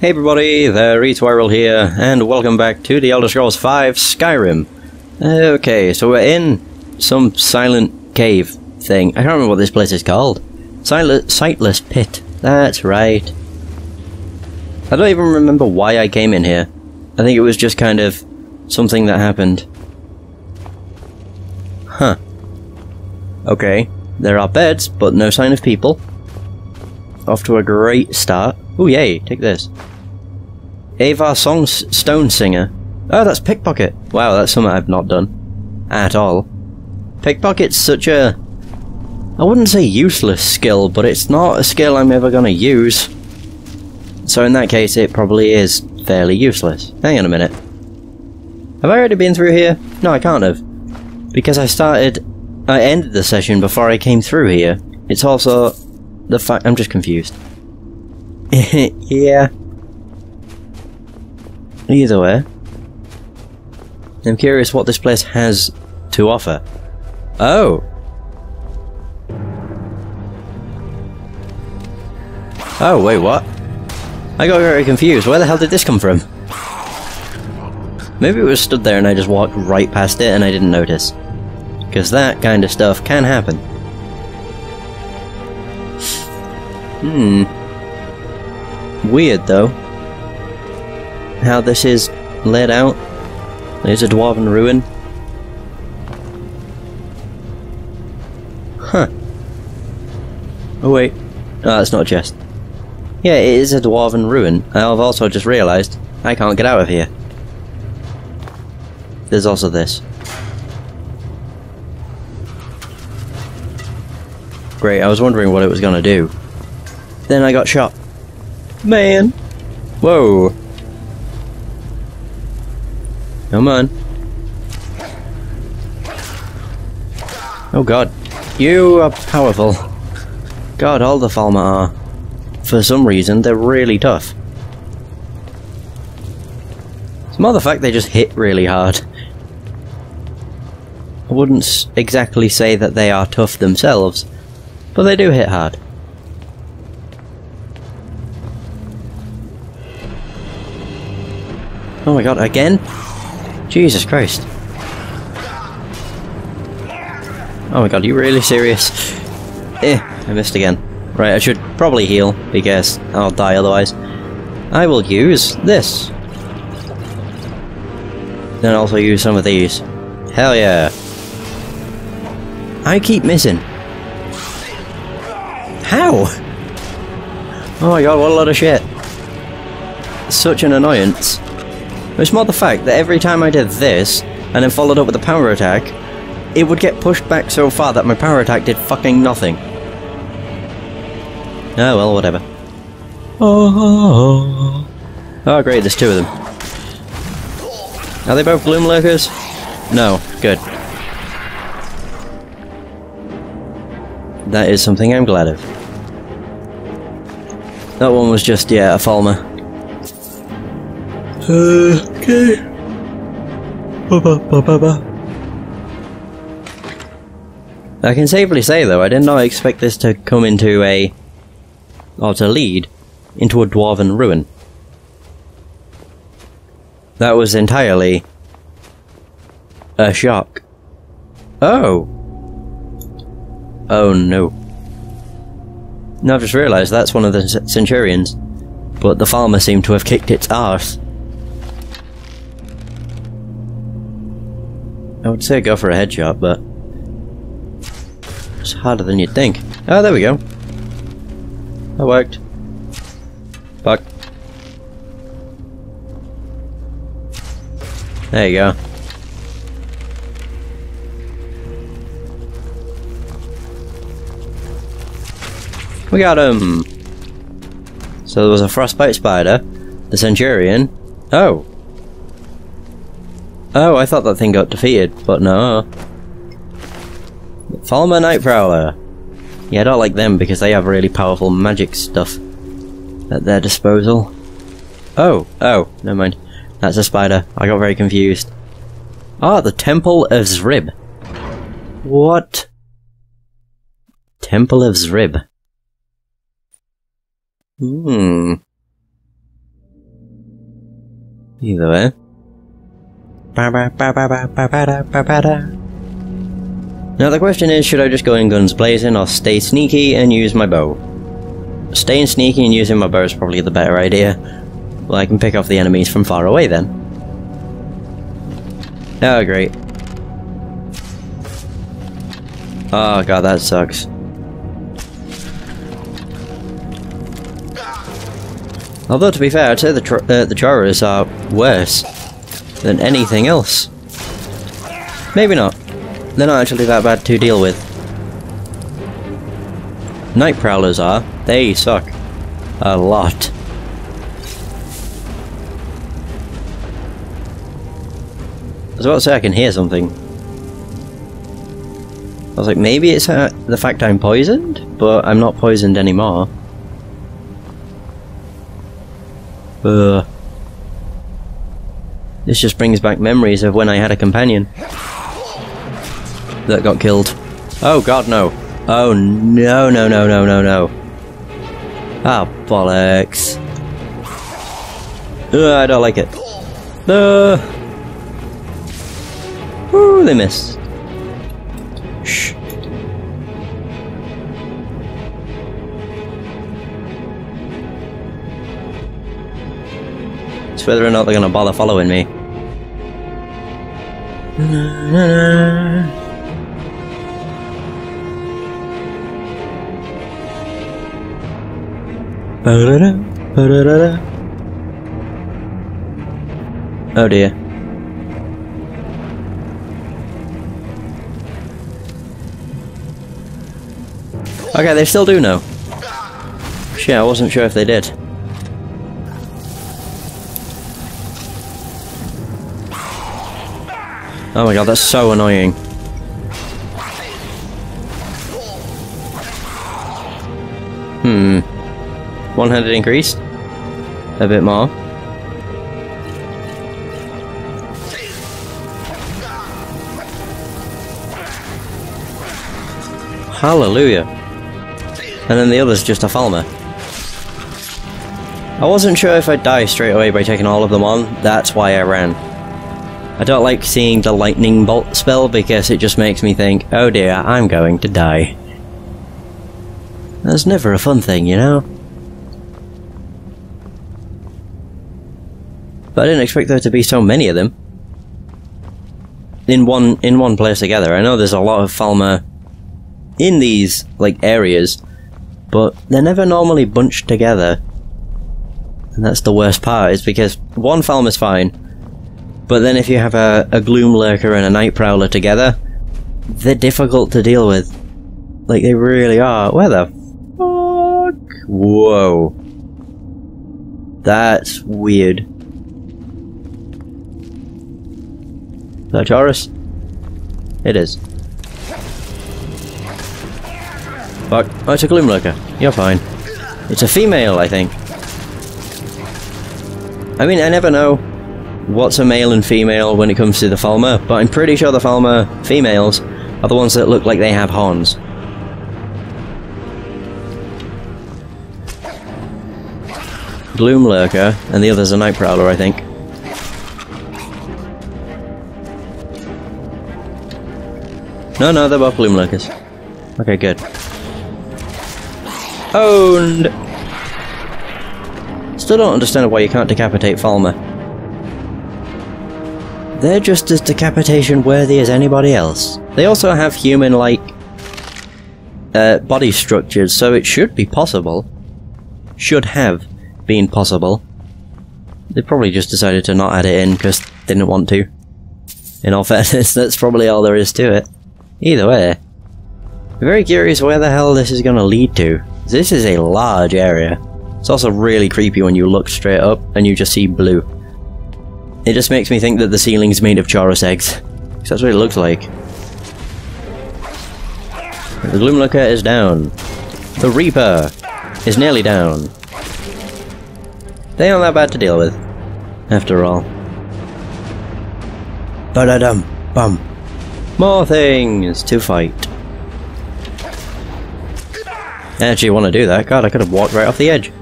Hey everybody, the Rhys Wyrill here, and welcome back to the Elder Scrolls V Skyrim. Okay, so we're in some silent cave thing. I can't remember what this place is called. Silent, Sightless Pit. That's right. I don't even remember why I came in here. I think it was just kind of something that happened. Huh. Okay, there are beds, but no sign of people. Off to a great start. Oh yay, take this. Aevar Song Stone Singer. Oh, that's Pickpocket. Wow, that's something I've not done. At all. Pickpocket's such a... I wouldn't say useless skill, but it's not a skill I'm ever gonna use. So in that case, it probably is fairly useless. Hang on a minute. Have I already been through here? No, I can't have. Because I started... I ended the session before I came through here. It's also... The fact... I'm just confused. yeah. Either way. I'm curious what this place has to offer. Oh! Oh, wait, what? I got very confused. Where the hell did this come from? Maybe it was stood there and I just walked right past it and I didn't notice. Because that kind of stuff can happen. Hmm. Weird, though. How this is laid out. There's a dwarven ruin. Huh. Oh wait. Ah, oh, that's not a chest. Yeah, it is a dwarven ruin. I've also just realised I can't get out of here. There's also this. Great, I was wondering what it was gonna do. Then I got shot. Man! Whoa! Come on. Oh god. You are powerful. God, all the Falmer are. For some reason, they're really tough. It's more the fact they just hit really hard. I wouldn't exactly say that they are tough themselves, but they do hit hard. Oh my god, again? Jesus Christ. Oh my god, you really serious? Eh, I missed again. Right, I should probably heal, because I'll die otherwise. I will use this. Then also use some of these. Hell yeah. I keep missing. How? Oh my god, what a lot of shit. Such an annoyance. It's more the fact that every time I did this, and then followed up with a power attack, it would get pushed back so far that my power attack did fucking nothing. Oh well, whatever. Oh, oh great, there's two of them. Are they both Gloom Lurkers? No, good. That is something I'm glad of. That one was just, yeah, a Falmer. Okay. Ba -ba -ba. I can safely say, though, I did not expect this to come into a... or to lead into a dwarven ruin. That was entirely... a shock. Oh! Oh no. Now I've just realised that's one of the Centurions. But the Falmer seemed to have kicked its arse. I would say go for a headshot, but... It's harder than you'd think. Oh, there we go. That worked. Fuck. There you go. We got him! So there was a frostbite spider, the centurion. Oh! Oh, I thought that thing got defeated, but no. Falmer Night Prowler. Yeah, I don't like them because they have really powerful magic stuff at their disposal. Oh, oh, never mind. That's a spider. I got very confused. Ah, the Temple of Zrib. What? Temple of Zrib. Hmm. Either way. Now the question is, should I just go in guns blazing or stay sneaky and use my bow? Staying sneaky and using my bow is probably the better idea. Well, I can pick off the enemies from far away then. Oh, great. Oh god, that sucks. Although, to be fair, I'd say the, uh, the Chaurus are worse than anything else. Maybe not. They're not actually that bad to deal with. Night Prowlers are. They suck. A lot. I was about to say I can hear something. I was like, maybe it's uh, the fact I'm poisoned? But I'm not poisoned anymore. Ugh. This just brings back memories of when I had a companion that got killed. Oh god, no. Oh no, no, no, no, no, no. Ah, oh, bollocks. Ugh, I don't like it. Uh. Ooh, they missed. Shh. It's whether or not they're gonna bother following me. Oh dear. Okay, they still do know. Shit, I wasn't sure if they did. Oh my god, that's so annoying. Hmm. One-handed increase. A bit more. Hallelujah. And then the other's just a Falmer. I wasn't sure if I'd die straight away by taking all of them on, that's why I ran. I don't like seeing the lightning bolt spell because it just makes me think, oh dear, I'm going to die. That's never a fun thing, you know? But I didn't expect there to be so many of them. In one in one place together. I know there's a lot of Falmer in these like areas, but they're never normally bunched together. And that's the worst part, is because one Falmer's fine, but then if you have a, a Gloom Lurker and a Night Prowler together, they're difficult to deal with. Like, they really are. Where the fuck? Whoa. That's weird. Is that Taurus? It is. Fuck. Oh, it's a Gloom Lurker. You're fine. It's a female, I think. I mean, I never know what's a male and female when it comes to the Falmer, but I'm pretty sure the Falmer females are the ones that look like they have horns. Gloom Lurker, and the other's a Night Prowler, I think. No, no, they're both Gloom Lurkers. Okay, good. Owned! Still don't understand why you can't decapitate Falmer. They're just as decapitation worthy as anybody else. They also have human-like uh, body structures, so it should be possible. Should have been possible. They probably just decided to not add it in because they didn't want to. In all fairness, that's probably all there is to it. Either way. Very curious where the hell this is going to lead to. This is a large area. It's also really creepy when you look straight up and you just see blue. It just makes me think that the ceiling's made of Chaurus eggs. Because that's what it looks like. The Gloom Lurker is down. The Reaper is nearly down. They aren't that bad to deal with. After all. Ba-da-dum, bum. More things to fight. I actually want to do that. God, I could have walked right off the edge.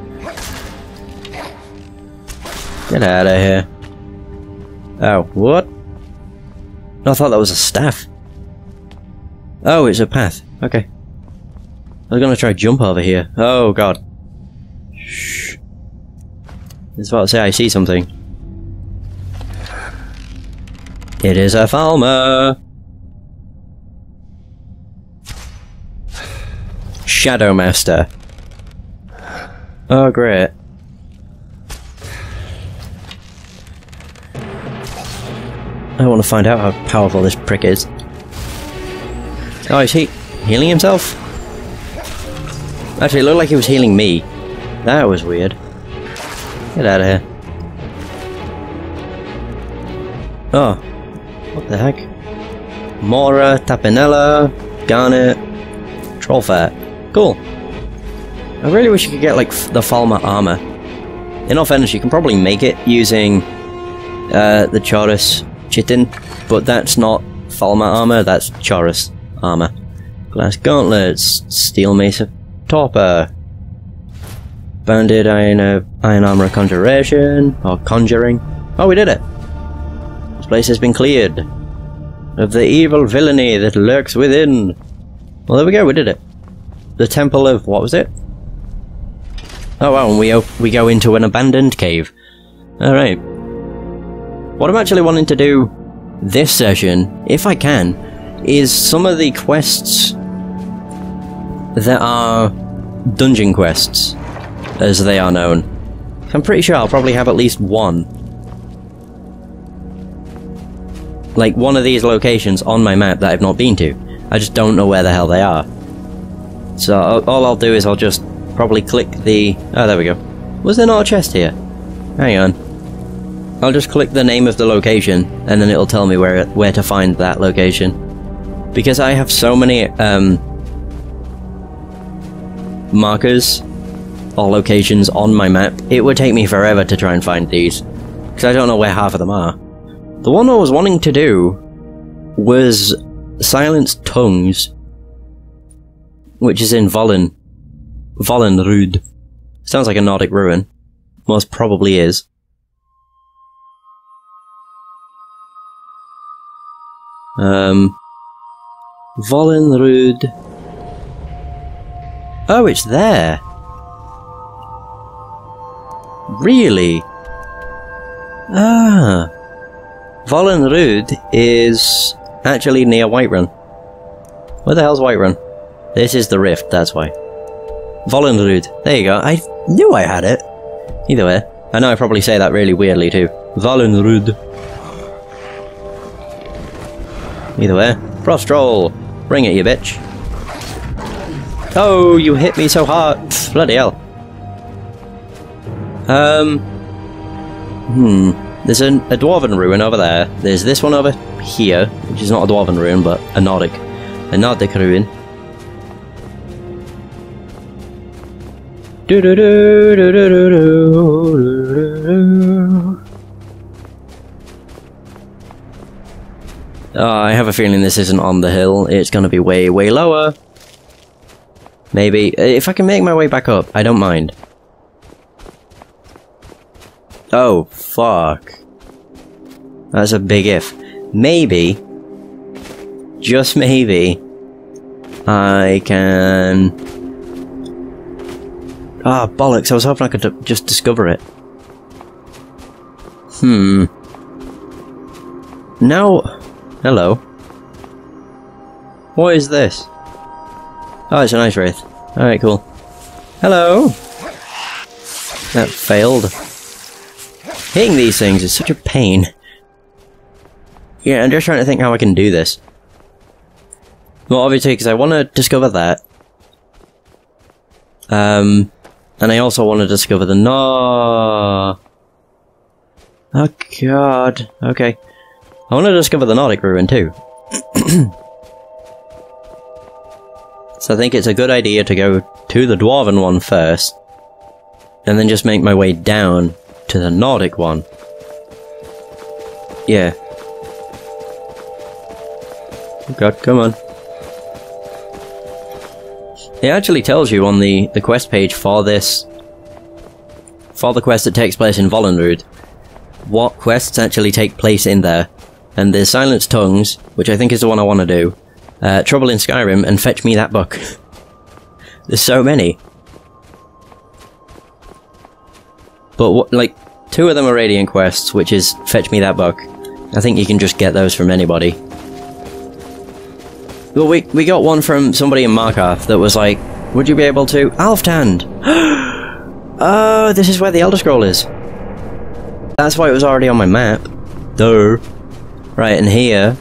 Get out of here. Oh, what? I thought that was a staff. Oh, it's a path. Okay. I was gonna try jump over here. Oh god. Shh. I was about to say I see something. It is a Falmer! Shadow Master. Oh, great. I want to find out how powerful this prick is. Oh, is he healing himself? Actually, it looked like he was healing me. That was weird. Get out of here. Oh. What the heck? Mora, Tapinella, Garnet, Trollfat. Cool. I really wish you could get, like, the Falmer armor. In all fairness, you can probably make it using uh, the Chaurus Chitin, but that's not Falmer armor, that's Chaurus armor. Glass gauntlets, steel mace of Torpor, banded iron, uh, iron armor conjuration, or conjuring. Oh, we did it! This place has been cleared of the evil villainy that lurks within. Well, there we go, we did it. The temple of, what was it? Oh wow, and we, we go into an abandoned cave. Alright. What I'm actually wanting to do this session, if I can, is some of the quests that are dungeon quests, as they are known. I'm pretty sure I'll probably have at least one. Like one of these locations on my map that I've not been to. I just don't know where the hell they are. So all I'll do is I'll just probably click the... Oh, there we go. Was there not a chest here? Hang on. I'll just click the name of the location, and then it'll tell me where where to find that location. Because I have so many um, markers or locations on my map, it would take me forever to try and find these. Because I don't know where half of them are. The one I was wanting to do was Silence Tongues, which is in Vollen. Volunruud. Sounds like a Nordic ruin. Most probably is. Um, Volunruud. Oh, it's there. Really? Ah. Volunruud is actually near Whiterun. Where the hell's Whiterun? This is the rift, that's why. Volunruud. There you go. I knew I had it. Either way. I know I probably say that really weirdly too. Volunruud. Either way. Frost Troll! Bring it, you bitch. Oh, you hit me so hard. Bloody hell. Um. Hmm. There's a, a dwarven ruin over there. There's this one over here, which is not a dwarven ruin, but a Nordic. A Nordic ruin. Do do do do do do do do. Oh, I have a feeling this isn't on the hill. It's going to be way, way lower. Maybe. If I can make my way back up, I don't mind. Oh, fuck. That's a big if. Maybe, just maybe, I can... Ah, bollocks, I was hoping I could just discover it. Hmm. No. Hello. What is this? Oh, it's an ice wraith. Alright, cool. Hello! That failed. Hitting these things is such a pain. Yeah, I'm just trying to think how I can do this. Well, obviously, because I want to discover that. Um, and I also want to discover the no. Oh god. Okay. I want to discover the Nordic ruin too. so I think it's a good idea to go to the Dwarven one first, and then just make my way down to the Nordic one. Yeah. Oh god, come on. It actually tells you on the, the quest page for this, for the quest that takes place in Volunruud, what quests actually take place in there. And there's Silence Tongues, which I think is the one I want to do. Uh, Trouble in Skyrim, and Fetch Me That Book. there's so many. But, what, like, two of them are Radiant quests, which is Fetch Me That Book. I think you can just get those from anybody. Well, we, we got one from somebody in Markarth that was like, would you be able to... Alftand! oh, this is where the Elder Scroll is. That's why it was already on my map. Duh. Right, and here,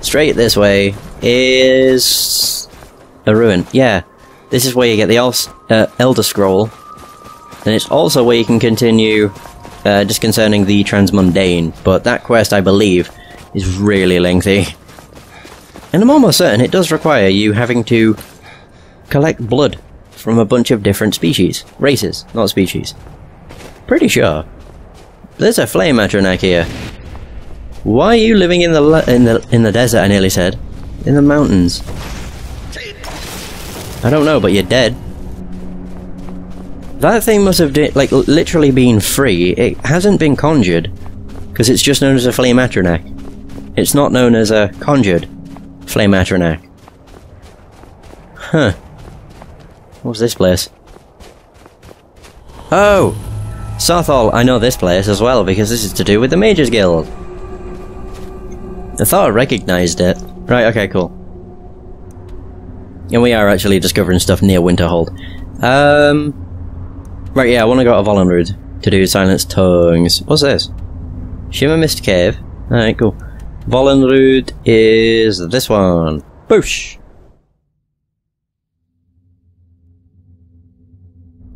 straight this way, is... a ruin. Yeah, this is where you get the uh, Elder Scroll. And it's also where you can continue uh, disconcerting the Transmundane, but that quest, I believe, is really lengthy. And I'm almost certain it does require you having to collect blood from a bunch of different species. Races, not species. Pretty sure. There's a flame atronach here. Why are you living in the in the in the desert? I nearly said, in the mountains. I don't know, but you're dead. That thing must have like literally been free. It hasn't been conjured because it's just known as a flame atronach. It's not known as a conjured Flame Atronach. Huh. What's this place? Oh! Saarthal, I know this place as well because this is to do with the Mages Guild. I thought I recognised it. Right, okay, cool. And we are actually discovering stuff near Winterhold. Um, right, yeah, I want to go to Volunruud to do Silence Tongues. What's this? Shimmer Mist Cave. Alright, cool. Volunruud is this one. Boosh!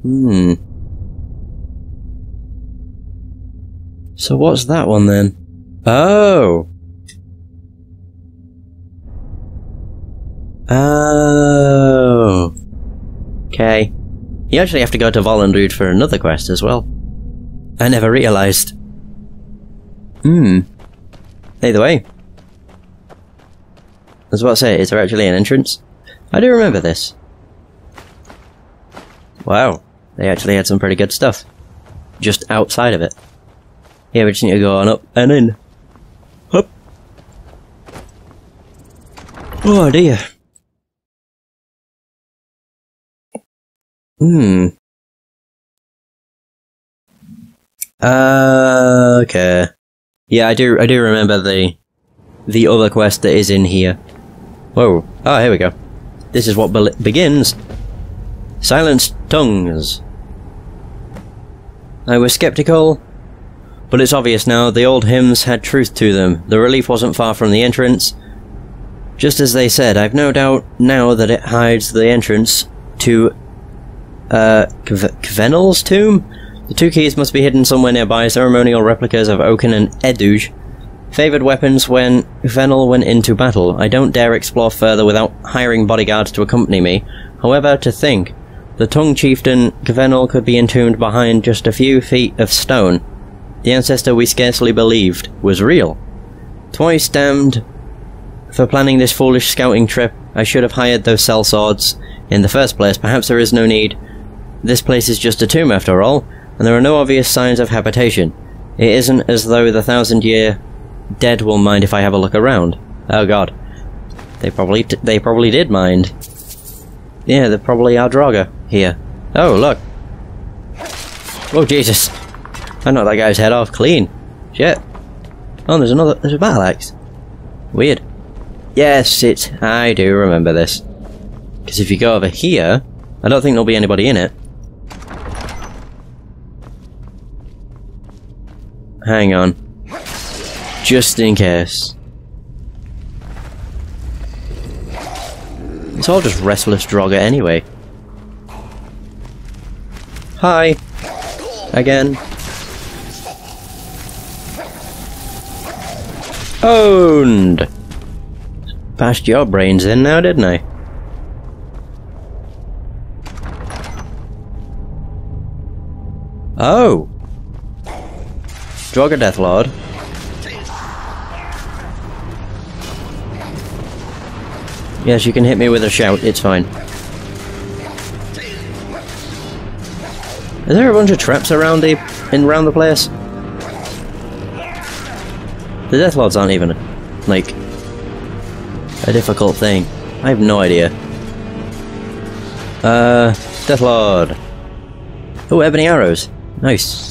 Hmm. So what's that one then? Oh! Oh! Okay. You actually have to go to Volunruud for another quest as well. I never realised. Hmm. Either way. I was about to say, is there actually an entrance? I do remember this. Wow, they actually had some pretty good stuff. Just outside of it. Yeah, we just need to go on up and in. Up. Oh dear. Hmm. Uh, okay. Yeah, I do. I do remember the the other quest that is in here. Whoa! Ah, here we go. This is what be begins. Silenced tongues. I was skeptical, but it's obvious now. The old hymns had truth to them. The relief wasn't far from the entrance. Just as they said, I've no doubt now that it hides the entrance to uh, Kvenel's tomb. The two keys must be hidden somewhere nearby, ceremonial replicas of Okin and Eduj. Favoured weapons when Venel went into battle. I don't dare explore further without hiring bodyguards to accompany me. However, to think, the Tongue chieftain Kvenel could be entombed behind just a few feet of stone. The ancestor we scarcely believed was real. Twice damned for planning this foolish scouting trip. I should have hired those sellswords in the first place. Perhaps there is no need. This place is just a tomb after all and there are no obvious signs of habitation. It isn't as though the thousand year dead will mind if I have a look around. Oh god. They probably they probably did mind. Yeah, they're probably our Draugr here. Oh, look. Oh, Jesus. I knocked that guy's head off clean. Shit. Oh, there's another, there's a battle axe. Weird. Yes, it's, I do remember this. Because if you go over here, I don't think there'll be anybody in it. Hang on. Just in case. It's all just restless Draugr anyway. Hi. Again. Owned! Bashed your brains in now, didn't I? Oh! Draugr Deathlord. Yes, you can hit me with a shout, it's fine. Is there a bunch of traps around the in around the place? The Death Lords aren't even, like, a difficult thing. I have no idea. Uh, Death Lord. Oh, ebony arrows. Nice.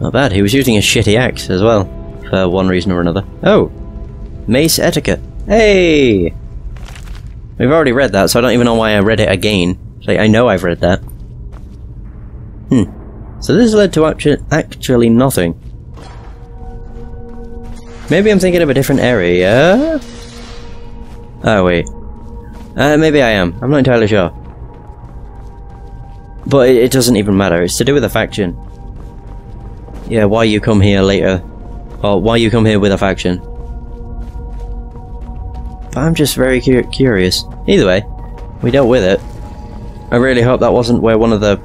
Not bad. He was using a shitty axe as well, for one reason or another. Oh! Mace etiquette. Hey! We've already read that, so I don't even know why I read it again. Like, I know I've read that. Hmm. So this led to actu actually nothing. Maybe I'm thinking of a different area? Oh, wait. Uh, maybe I am. I'm not entirely sure. But it, it doesn't even matter. It's to do with a faction. Yeah, why you come here later. Or why you come here with a faction. But I'm just very cu curious. Either way, we dealt with it. I really hope that wasn't where one of the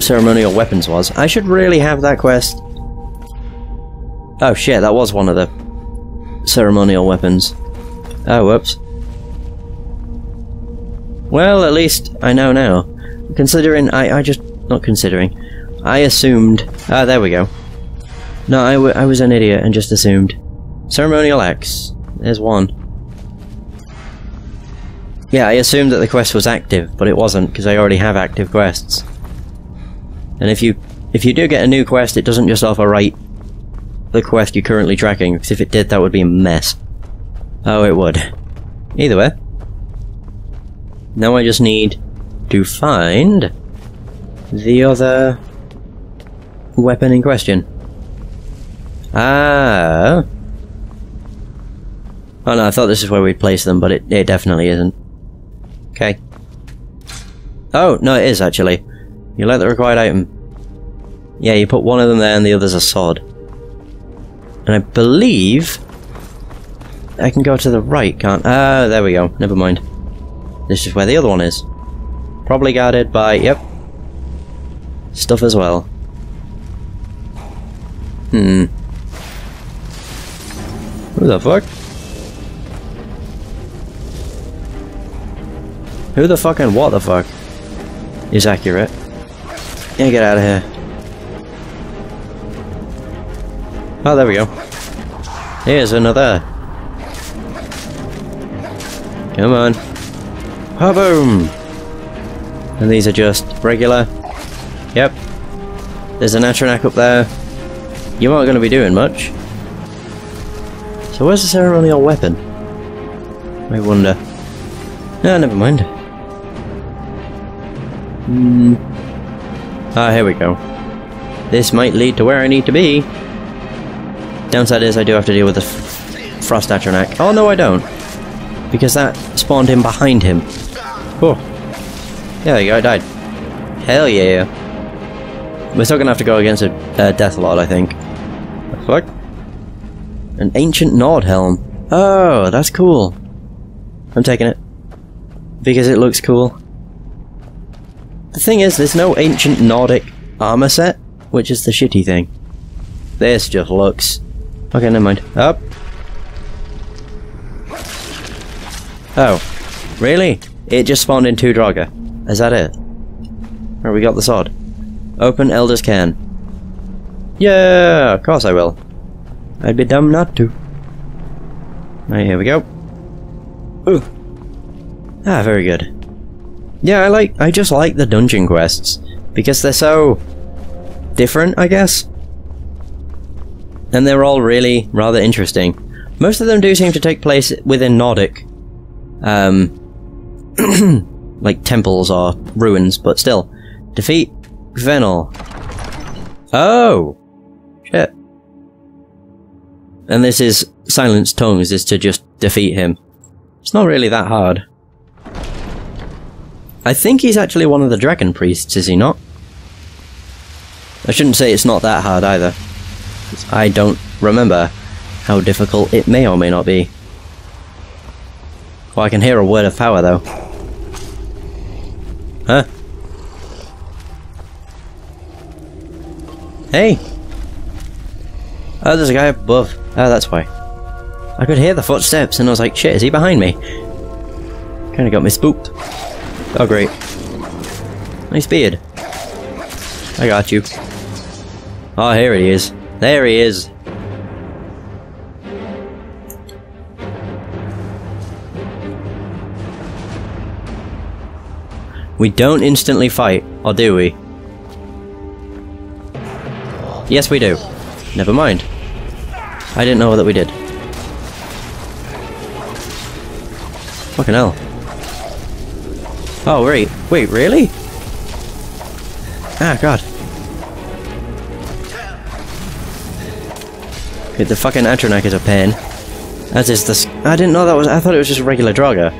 ceremonial weapons was. I should really have that quest. Oh shit, that was one of the ceremonial weapons. Oh, whoops. Well, at least I know now. Considering I, I just... not considering. I assumed... Ah, there we go. No, I, I was an idiot and just assumed. Ceremonial X. There's one. Yeah, I assumed that the quest was active, but it wasn't, because I already have active quests. And if you if you do get a new quest, it doesn't just overwrite the quest you're currently tracking, because if it did, that would be a mess. Oh, it would. Either way. Now I just need to find the other weapon in question. Ah. Oh no, I thought this is where we'd place them, but it, it definitely isn't. Okay. Oh, no it is actually. You let the required item. Yeah, you put one of them there and the other's a sod. And I believe... I can go to the right, can't... Ah, there we go. Never mind. This is where the other one is. Probably guarded by... Yep. Stuff as well. Hmm. Who the fuck? Who the fuck and what the fuck is accurate? Yeah, get out of here. Oh, there we go. Here's another. Come on. Ha boom! And these are just regular. Yep. There's an Atronach up there. You aren't going to be doing much. So where's the ceremonial weapon? I wonder. Ah, never mind. Hmm. Ah, here we go. This might lead to where I need to be. Downside is I do have to deal with the Frost Atronach. Oh, no, I don't. Because that spawned him behind him. Oh. Yeah, there you go, I died. Hell yeah. We're still gonna have to go against a uh, Death Lord, I think. Fuck? An Ancient Nord Helm. Oh, that's cool. I'm taking it. Because it looks cool. The thing is, there's no Ancient Nordic armor set, which is the shitty thing. This just looks Okay, never mind. Up. Oh. Really? It just spawned in two Draugr. Is that it? Where we got the sword? Open Elder's Cairn. Yeah, of course I will. I'd be dumb not to. Right, here we go. Ooh. Ah, very good. Yeah, I like- I just like the dungeon quests. Because they're so... different, I guess? and they're all really rather interesting. Most of them do seem to take place within Nordic, um, like temples or ruins, but still. Defeat Venel. Oh! Shit. And this is Silence Tongues, is to just defeat him. It's not really that hard. I think he's actually one of the Dragon Priests, is he not? I shouldn't say it's not that hard either. I don't remember how difficult it may or may not be. Well, I can hear a word of power, though. Huh? Hey! Oh, there's a guy above. Oh, that's why. I could hear the footsteps and I was like, shit, is he behind me? Kinda got me spooked. Oh, great. Nice beard. I got you. Oh, here he is. There he is. We don't instantly fight, or do we? Yes, we do. Never mind. I didn't know that we did. Fucking hell. Oh, wait. Wait, really? Ah, God. The fucking Atronach is a pain. As is. I didn't know that was. I thought it was just a regular Draugr.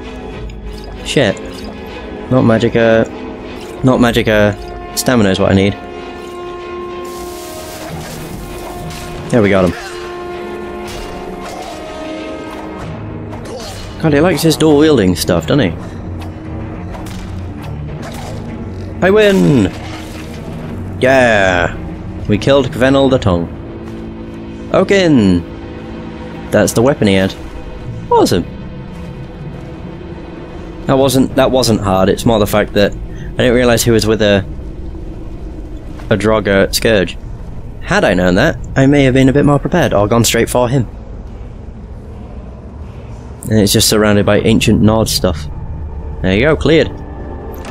Shit. Not Magicka. Not Magicka. Stamina is what I need. There we got him. God, he likes his dual wielding stuff, doesn't he? I win! Yeah! We killed Kvenel the Tongue. Okin! That's the weapon he had. Awesome. That wasn't that wasn't hard, it's more the fact that I didn't realise he was with a a Draugr Scourge. Had I known that, I may have been a bit more prepared, or gone straight for him. And it's just surrounded by ancient Nord stuff. There you go, cleared.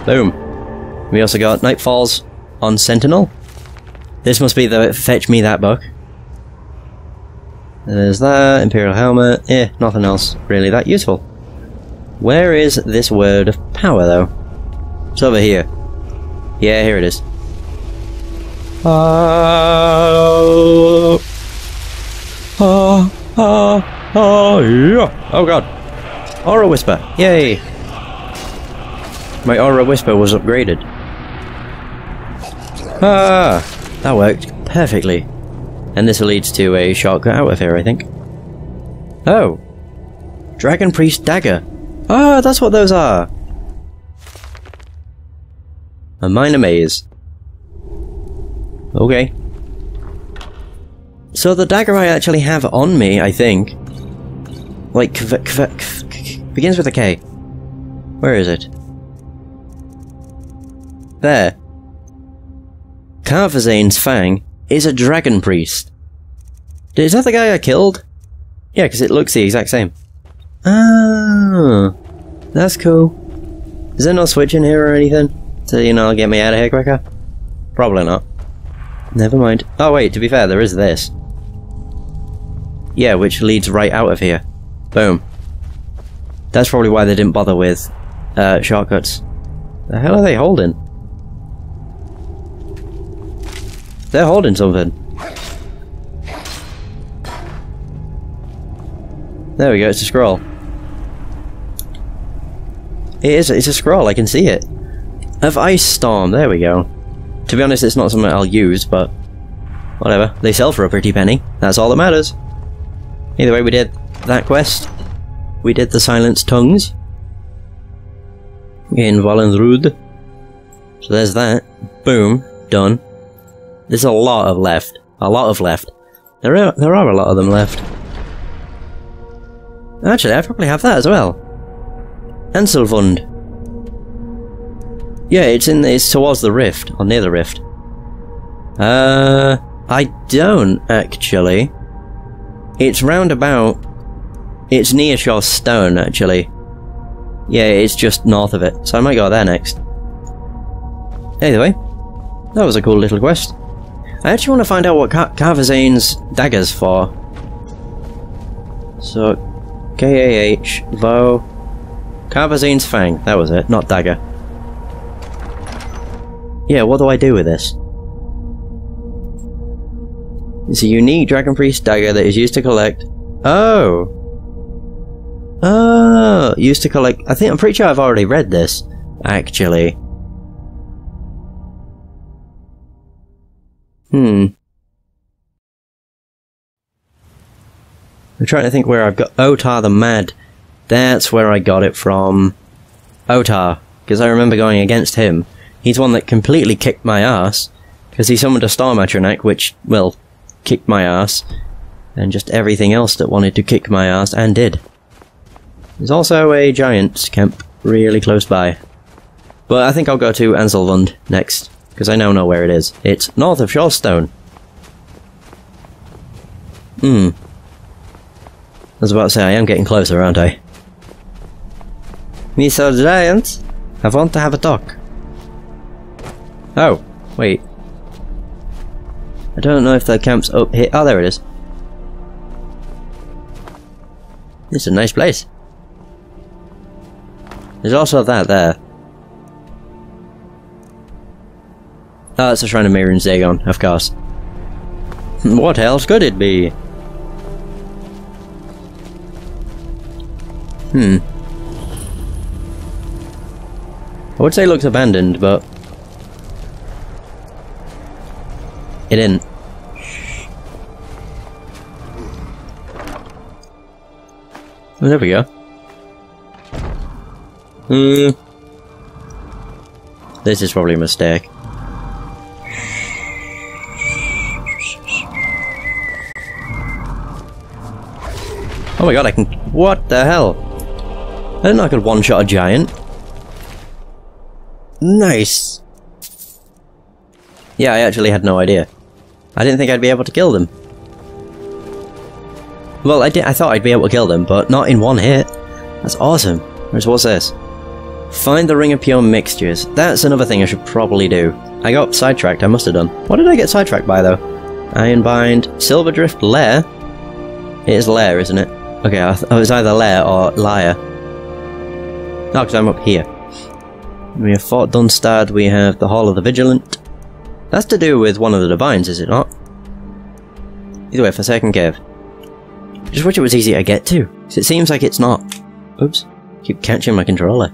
Boom. We also got Nightfalls on Sentinel. This must be the fetch me that book. There's that, Imperial Helmet. Eh, nothing else really that useful. Where is this word of power though? It's over here. Yeah, here it is. Oh, oh, oh, oh, yeah. oh god. Aura Whisper. Yay. My Aura Whisper was upgraded. Ah, that worked perfectly. And this leads to a shortcut out of here, I think. Oh. Dragon Priest Dagger. Ah, that's what those are. A minor maze. Okay. So the dagger I actually have on me, I think, like, kv kv kv begins with a K. Where is it? There. Kahvozein's Fang is a dragon priest. Is that the guy I killed? Yeah, because it looks the exact same. Ah, that's cool. Is there no switch in here or anything? So, you know, get me out of here quicker? Probably not. Never mind. Oh wait, to be fair, there is this. Yeah, which leads right out of here. Boom. That's probably why they didn't bother with uh, shortcuts. The hell are they holding? They're holding something. There we go, it's a scroll. It is, it's a scroll, I can see it. Of Ice Storm, there we go. To be honest, it's not something I'll use, but whatever. They sell for a pretty penny. That's all that matters. Either way, we did that quest. We did the Silence Tongues. In Volunruud. So there's that. Boom. Done. There's a lot of left. A lot of left. There are, there are a lot of them left. Actually, I probably have that as well. Angarvunde. Yeah, it's in it's towards the rift, or near the rift. Uh, I don't actually. It's roundabout. It's near Shor's Stone, actually. Yeah, it's just north of it, so I might go there next. Anyway, that was a cool little quest. I actually want to find out what Car Kahvozein's dagger's for. So, K-A-H, Vo... Kahvozein's Fang, that was it, not dagger. Yeah, what do I do with this? It's a unique Dragon Priest dagger that is used to collect... Oh! Oh! Used to collect... I think I'm pretty sure I've already read this, actually. Hmm. I'm trying to think where I've got Otar the Mad. That's where I got it from. Otar, because I remember going against him. He's one that completely kicked my ass, because he summoned a Star Atronach, which, well, kicked my ass, and just everything else that wanted to kick my ass, and did. There's also a giant camp really close by. But I think I'll go to Angarvunde next because I now know where it is. It's north of Shor's Stone. Hmm. I was about to say, I am getting closer, aren't I? Mr. Giant, I want to have a talk. Oh, wait. I don't know if the camp's up here. Oh, there it is. It's a nice place. There's also that there. Oh, that's a Shrine of Mehrunes Dagon, of course. what else could it be? Hmm. I would say it looks abandoned, but... It didn't. Oh, there we go. Hmm. This is probably a mistake. Oh my god, I can... What the hell? I didn't know I could one-shot a giant. Nice! Yeah, I actually had no idea. I didn't think I'd be able to kill them. Well, I did. I thought I'd be able to kill them, but not in one hit. That's awesome. Where's what's this? Find the Ring of Pure Mixtures. That's another thing I should probably do. I got sidetracked, I must have done. What did I get sidetracked by, though? Ironbind, Silver Drift Lair? It is Lair, isn't it? Okay, I th oh, either Lair or Liar. No, oh, because I'm up here. We have Fort Dunstad, we have the Hall of the Vigilant. That's to do with one of the Divines, is it not? Either way, Forsaken Cave. Just wish it was easy to get to, because it seems like it's not. Oops. Keep catching my controller.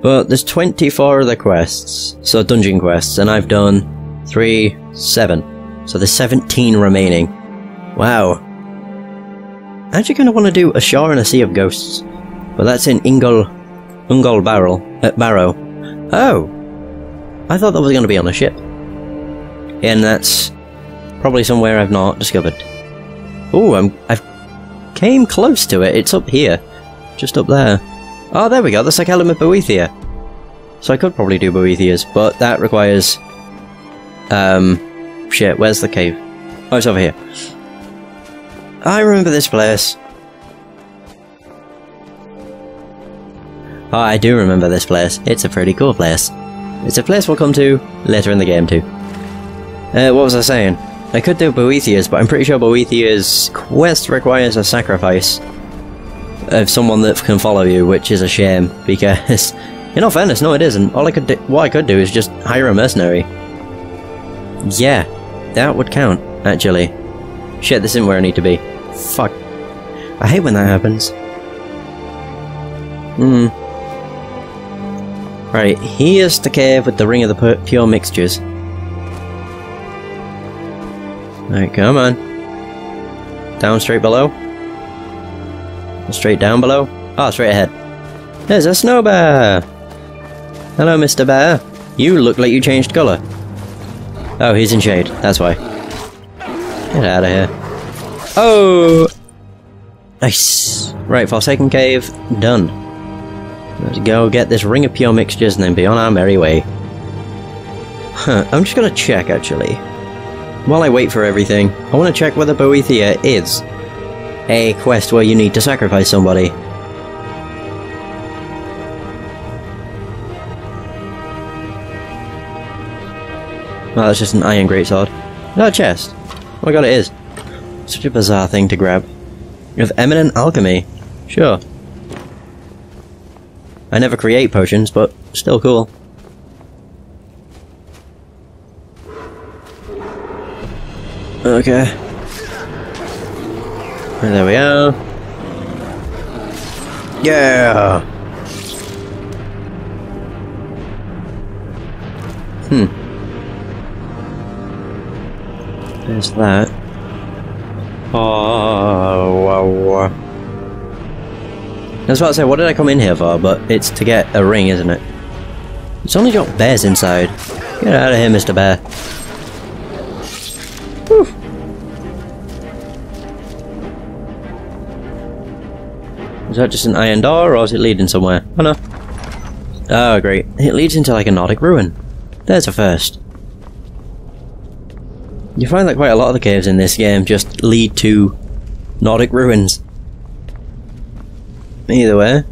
But there's 24 other quests, so dungeon quests, and I've done 3, 7. So there's 17 remaining. Wow. I actually kind of want to do a Shore and a Sea of Ghosts. But that's in Yngol... Ungol Barrel... Uh, Barrow. Oh! I thought that was going to be on a ship. And that's probably somewhere I've not discovered. Oh, I'm I've came close to it. It's up here, just up there. Oh, there we go. That's like Element Boethiah. So I could probably do Boethiah's, but that requires um shit. Where's the cave? Oh, it's over here. I remember this place. Oh, I do remember this place. It's a pretty cool place. It's a place we'll come to later in the game too. Uh, what was I saying? I could do Boethiah's, but I'm pretty sure Boethiah's quest requires a sacrifice of someone that can follow you, which is a shame, because, in all fairness, no it isn't. All I could do, what I could do is just hire a mercenary. Yeah, that would count, actually. Shit, this isn't where I need to be. Fuck. I hate when that happens. Hmm. Right, here's the cave with the ring of the pure mixtures. Alright, come on. Down straight below. Straight down below. Oh, straight ahead. There's a snow bear! Hello, Mr. Bear. You look like you changed colour. Oh, he's in shade. That's why. Get out of here. Oh! Nice. Right, Forsaken Cave, done. Let's go get this ring of pure mixtures and then be on our merry way. Huh, I'm just gonna check actually. While I wait for everything, I want to check whether Boethiah is a quest where you need to sacrifice somebody. Well, that's just an iron greatsword. Not a chest. Oh my god, it is. Such a bizarre thing to grab. Of eminent alchemy. Sure. I never create potions, but still cool. Okay. And there we are. Yeah! Hmm. There's that. Oh, wow. I was about to say, what did I come in here for? But it's to get a ring, isn't it? It's only got bears inside. Get out of here, Mr. Bear. Is that just an iron door, or is it leading somewhere? Oh no. Oh, great. It leads into like a Nordic ruin. There's a first. You find that quite a lot of the caves in this game just lead to Nordic ruins. either way.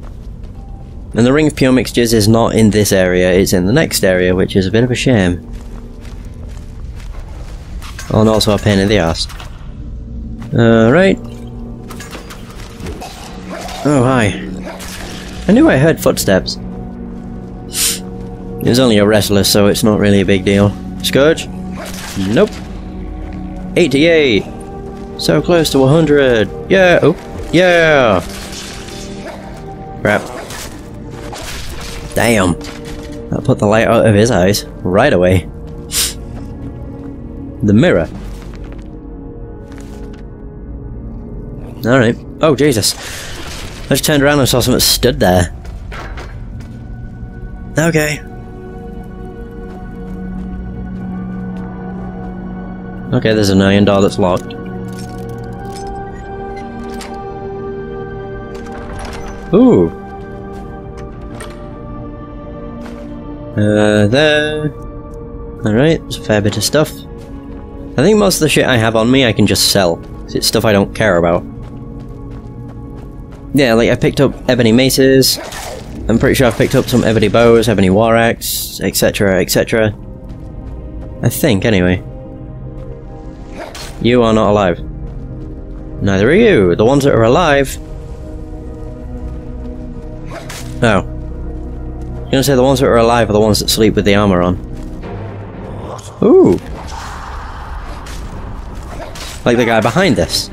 And the Ring of Pure Mixtures is not in this area, it's in the next area, which is a bit of a shame. And also a pain in the ass. Alright. Oh, hi. I knew I heard footsteps. Was only a wrestler, so it's not really a big deal. Scourge? Nope. 88! So close to 100! Yeah! Oh! Yeah! Crap. Damn! That put the light out of his eyes right away. the mirror. Alright. Oh, Jesus. I just turned around and saw something stood there. Okay. Okay, there's an iron door that's locked. Ooh. Uh, there. Alright, there's a fair bit of stuff. I think most of the shit I have on me I can just sell. It's stuff I don't care about. Yeah, like I picked up ebony maces. I'm pretty sure I've picked up some ebony bows, ebony war axe, etc, etc. I think, anyway. You are not alive. Neither are you. The ones that are alive... Oh. I'm gonna say the ones that are alive are the ones that sleep with the armor on. Ooh. Like the guy behind this.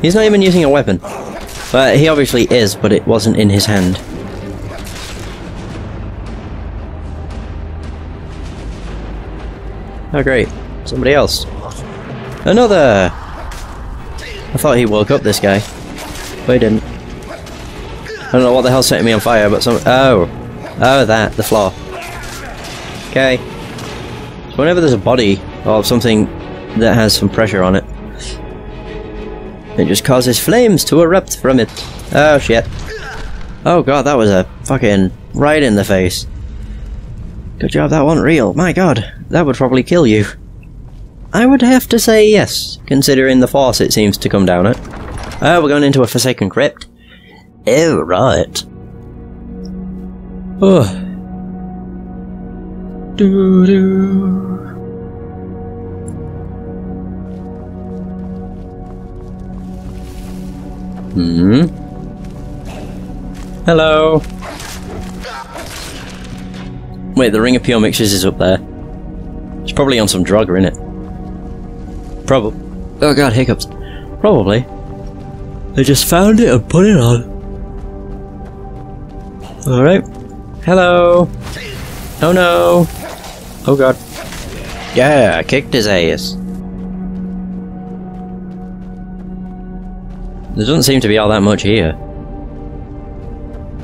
He's not even using a weapon. But he obviously is, but it wasn't in his hand. Oh great. Somebody else. Another! I thought he woke up this guy. But he didn't. I don't know what the hell setting me on fire, but some- Oh! Oh, that. The floor. Okay. So whenever there's a body, or something that has some pressure on it, it just causes flames to erupt from it. Oh shit. Oh god, that was a fucking right in the face. Good job that wasn't real. My god, that would probably kill you. I would have to say yes, considering the force it seems to come down at. Oh, we're going into a Forsaken Crypt. Oh, right. Oh. Doo Hmm. Hello. Wait, the Ring of Pure Mixtures is up there. It's probably on some Draugr, isn't it? Probably. Oh god, hiccups. Probably. They just found it and put it on. Alright. Hello. Oh no. Oh god. Yeah, I kicked his ass. There doesn't seem to be all that much here.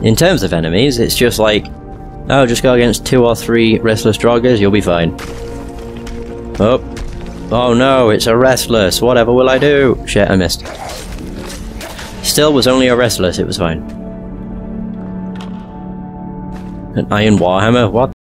In terms of enemies, it's just like, oh, just go against two or three Restless Draugrs, you'll be fine. Oh. Oh no, it's a Restless, whatever will I do? Shit, I missed. Still was only a Restless, it was fine. An Iron Warhammer, what